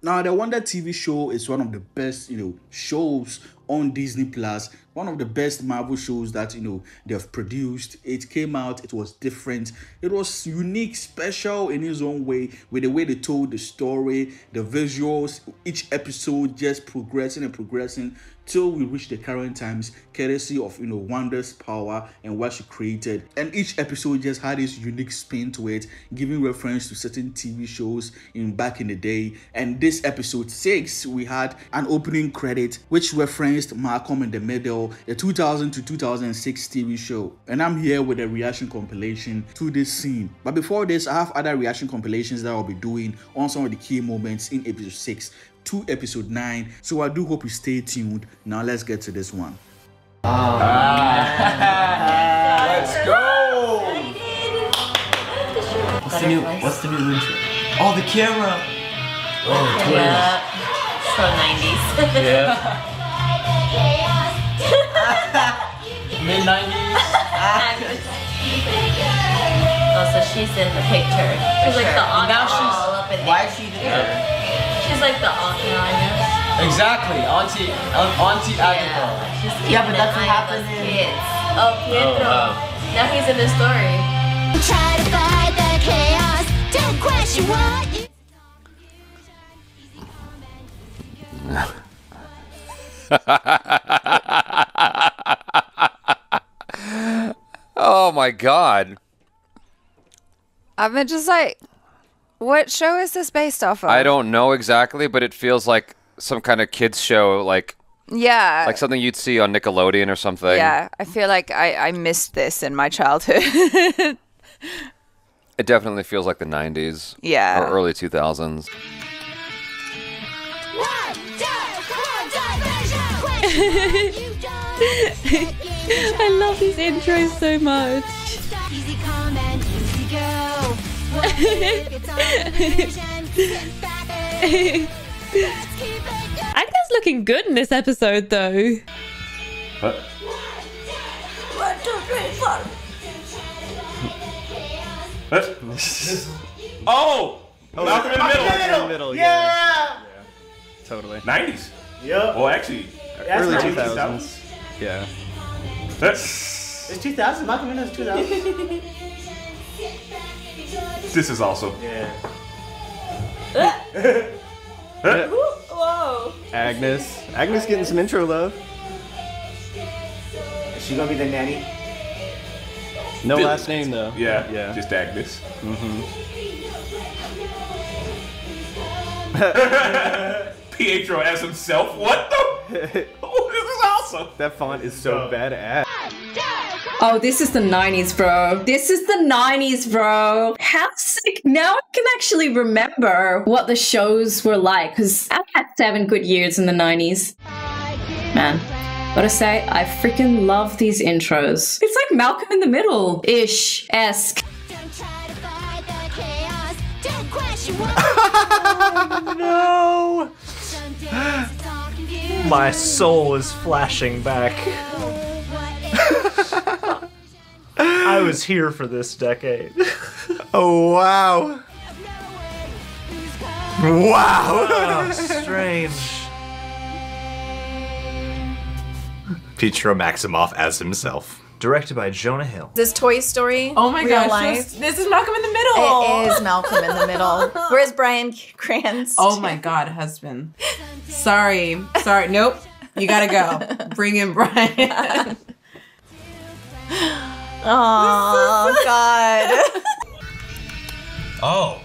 Now, the Wonder TV show is one of the best, you know, shows on Disney Plus. One of the best Marvel shows that you know they've produced. It came out, it was different, it was unique, special in its own way, with the way they told the story, the visuals, each episode just progressing and progressing till we reach the current times, courtesy of you know Wanda's power and what she created. And each episode just had its unique spin to it, giving reference to certain TV shows in back in the day. And this episode six, we had an opening credit which referenced Malcolm in the Middle, the 2000 to 2006 TV show. And I'm here with a reaction compilation to this scene. But before this, I have other reaction compilations that I'll be doing on some of the key moments in episode 6 to episode 9. So I do hope you stay tuned. Now let's get to this one. Let's go! What's the new? What's the new intro? Oh, the camera. Oh, yeah. So 90s. Yeah. Mid 90s. oh, so she's in the picture. She's like the aunt. Now she's- all up in Why there. is she there? She's like the aunt, I guess. Exactly. Auntie, Aunt- Auntie Agatha. Yeah. She's Yeah, but that's what eye on happened in- kids. Oh, oh, Pietro. wow. Now he's in the story. Try to fight the chaos. Don't question what you. Oh my god. I've been just like, what show is this based off of? I don't know exactly, but it feels like some kind of kids show, like Yeah. like something you'd see on Nickelodeon or something. yeah, I feel like I, I missed this in my childhood. It definitely feels like the 90s yeah. or early 2000s. One, two, one, diversion. Question you don't. I love these intros so much. Agnes looking good in this episode, though. What? One, two, three, four. What? Oh! oh! Malcolm in the middle. in the middle, yeah. Totally. 90s. Yep. Well, actually, Early early 2000s. Yeah. That's- It's 2000. Malcolm in is 2000. This is awesome. Yeah. Whoa. Agnes. Agnes getting some intro love. Is she gonna be the nanny? No Bill- last name though. Yeah, Yeah. Just Agnes. Mm-hmm. Pietro as himself. What the? oh, this is awesome. That font is so badass. Oh, this is the 90s, bro. This is the 90s, bro. How sick. Now I can actually remember what the shows were like because I've had seven good years in the 90s. Man, gotta say, I freaking love these intros. It's like Malcolm in the Middle ish esque. No! My soul is flashing back. What I was here for this decade. Oh wow. Wow. Oh, strange. Pietro Maximoff as himself. Directed by Jonah Hill. This Toy Story. Oh my real gosh, life. this, this is Malcolm in the Middle. It is Malcolm in the Middle. Where's Bryan Cranston? Oh my god, husband. Sorry. Sorry. Nope. You gotta go. Bring in Brian. Oh God. Oh.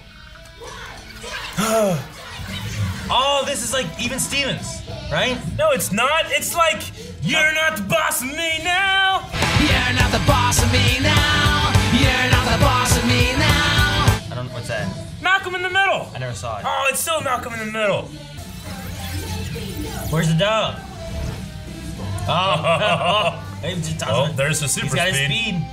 oh, this is like even Stevens, right? No, it's not. It's like you're not the boss of me now. You're not the boss of me now. You're not the boss of me now. I don't know what's that. Malcolm in the Middle. I never saw it. Oh, it's still Malcolm in the Middle. Where's the dog? Oh, oh there's the super He's got speed. His speed.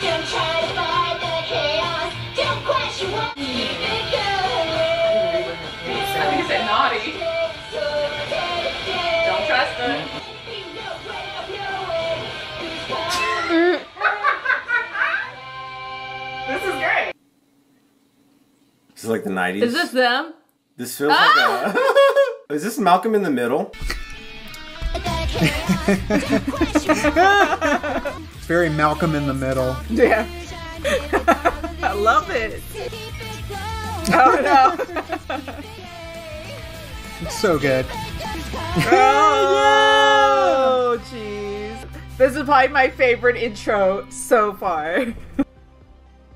Don't try to fight the chaos. Don't question what keep it going. I think it said naughty. Don't trust it. This is great. This is like the 90s. Is this them? This feels like ah! a. Is this Malcolm in the Middle? It's very Malcolm in the Middle. Yeah. I love it. Oh no. It's so good. oh jeez. This is probably my favorite intro so far.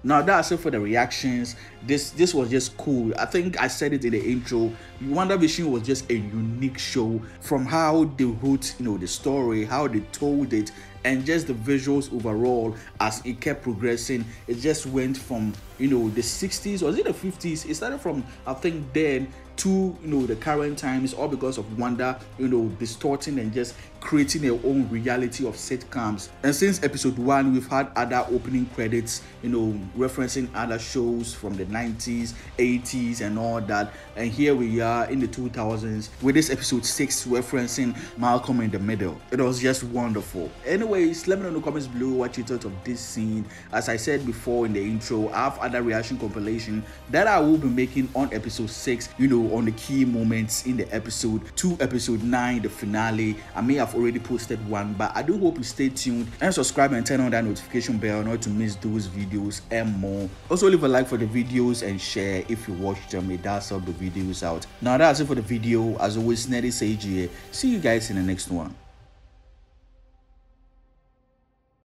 Now that's it for the reactions. This this was just cool. I think I said it in the intro. WandaVision was just a unique show from how they wrote, you know, the story, how they told it, and just the visuals overall as it kept progressing. It just went from you know the 60s, was it the 50s? It started from I think then to you know the current times, all because of Wanda you know, distorting and just creating their own reality of sitcoms. And since episode one, we've had other opening credits, you know, referencing other shows from the 90s, 80s, and all that. And here we are in the 2000s with this episode six referencing Malcolm in the Middle. It was just wonderful. Anyways, let me know in the comments below what you thought of this scene. As I said before in the intro, I have other reaction compilation that I will be making on episode six, you know, on the key moments in the episode to episode nine, the finale. I may have already posted one, but I do hope you stay tuned and subscribe and turn on that notification bell not to miss those videos and more. Also, leave a like for the videos and share if you watched them. It does help the videos out. Now, that's it for the video. As always, Sage here. See you guys in the next one.